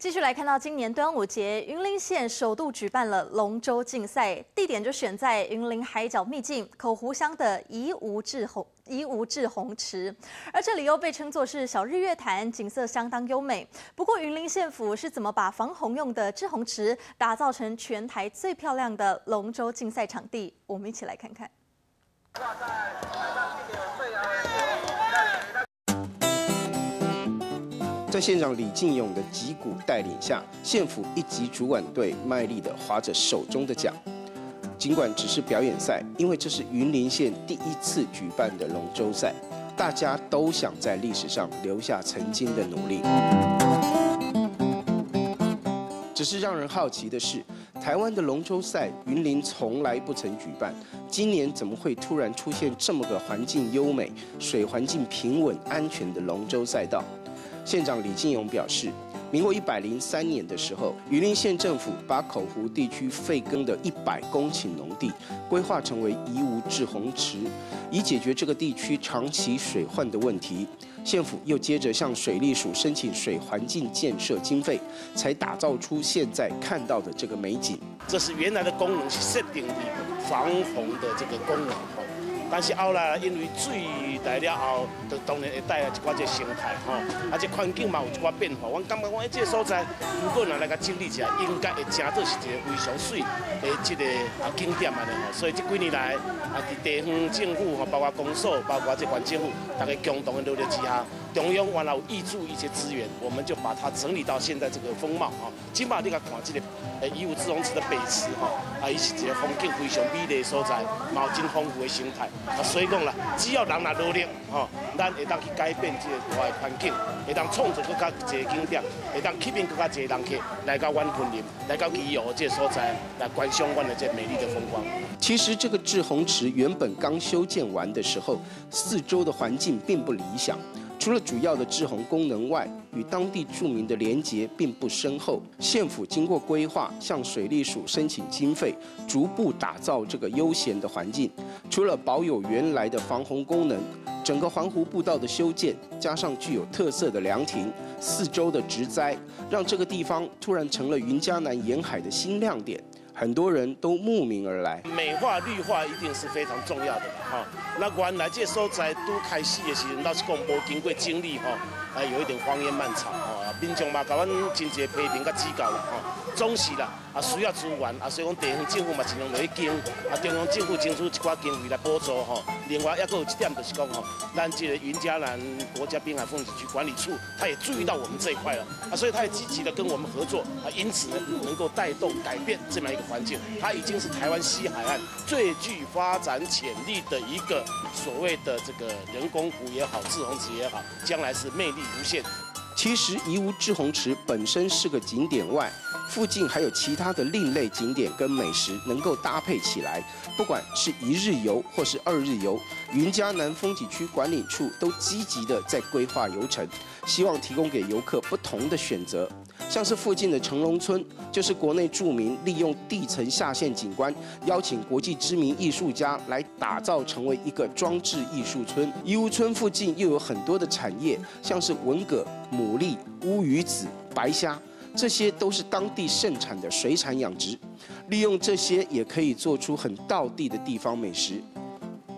继续来看到今年端午节，云林县首度举办了龙舟竞赛，地点就选在云林海角秘境口湖乡的宜吴志红宜吴志红池，而这里又被称作是小日月潭，景色相当优美。不过，云林县府是怎么把防洪用的志红池打造成全台最漂亮的龙舟竞赛场地？我们一起来看看。在县长李进勇的击鼓带领下，县府一级主管队卖力地划着手中的桨。尽管只是表演赛，因为这是云林县第一次举办的龙舟赛，大家都想在历史上留下曾经的努力。只是让人好奇的是，台湾的龙舟赛云林从来不曾举办，今年怎么会突然出现这么个环境优美、水环境平稳、安全的龙舟赛道？县长李进勇表示，民国一百零三年的时候，云林县政府把口湖地区废耕的一百公顷农地规划成为宜无滞洪池，以解决这个地区长期水患的问题。县府又接着向水利署申请水环境建设经费，才打造出现在看到的这个美景。这是原来的功能是设定的防洪的这个功能。但是后来因为水来了后，就当然会带来一寡这生态吼，啊这环境嘛有一寡变化。我感觉我这个所在，如果拿来甲整理起来，应该会真做是一个非常水的这个啊景点安尼吼。所以这几年来啊，伫地方政府吼，包括公所，包括这县政府，大家共同的努力之下。中央完了挹注一些资源，我们就把它整理到现在这个风貌啊。起码你看看这个诶义乌志洪池的北池吼，啊，伊是一个风景非常美丽的所在，毛真丰富的生态。啊，所以讲啦，只要人来努力吼，咱会当去改变这个大的环境，会当创造更加一个景点，会当吸引更加一个人客来到阮昆林，来到旅游这个所在来观赏阮的这美丽的风光。其实这个志鸿池原本刚修建完的时候，四周的环境并不理想。除了主要的制洪功能外，与当地住民的连结并不深厚。县府经过规划，向水利署申请经费，逐步打造这个悠闲的环境。除了保有原来的防洪功能，整个环湖步道的修建，加上具有特色的凉亭，四周的植栽，让这个地方突然成了云嘉南沿海的新亮点。很多人都慕名而来，美化绿化一定是非常重要的哈。那原来这所在都开始的时候，那是讲无经过经历哈，啊有一点荒烟蔓草哈，民众嘛，甲阮真侪批评甲指教了哈。总是啦，啊需要资源，啊所以讲地方政府嘛尽量落去经，啊中央政府争取一寡经费来补助哈。另外，还有一点就是讲哈，咱这个云嘉南国家滨海风景区管理处，他也注意到我们这一块了，啊所以他也积极的跟我们合作，啊因此呢能够带动改变这么一个环境。它已经是台湾西海岸最具发展潜力的一个所谓的这个人工湖也好，志洪池也好，将来是魅力无限。其实宜乌志洪池本身是个景点外，附近还有其他的另类景点跟美食能够搭配起来。不管是一日游或是二日游，云嘉南风景区管理处都积极的在规划游程，希望提供给游客不同的选择。像是附近的成龙村，就是国内著名利用地层下陷景观，邀请国际知名艺术家来打造成为一个装置艺术村。义乌村附近又有很多的产业，像是文蛤、牡蛎、乌鱼子、白虾，这些都是当地盛产的水产养殖。利用这些也可以做出很道地的地方美食。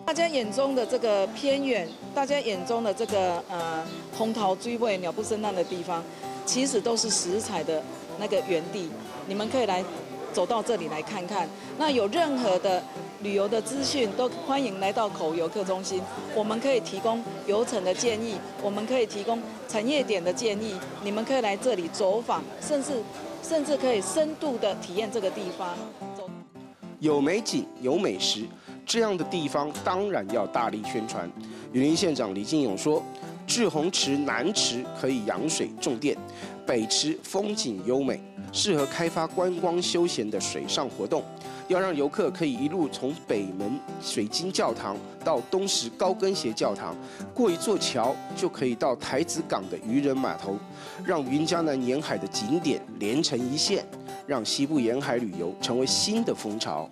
大家眼中的这个偏远，大家眼中的这个呃红桃追尾、鸟不生蛋的地方，其实都是食材的那个原地。你们可以来走到这里来看看。那有任何的旅游的资讯，都欢迎来到口游客中心。我们可以提供游程的建议，我们可以提供产业点的建议。你们可以来这里走访，甚至。甚至可以深度的体验这个地方。有美景，有美食，这样的地方当然要大力宣传。云林县长李金勇说：“志洪池南池可以养水种电，北池风景优美，适合开发观光休闲的水上活动。要让游客可以一路从北门水晶教堂到东石高跟鞋教堂，过一座桥就可以到台子港的渔人码头，让云江南沿海的景点连成一线，让西部沿海旅游成为新的风潮。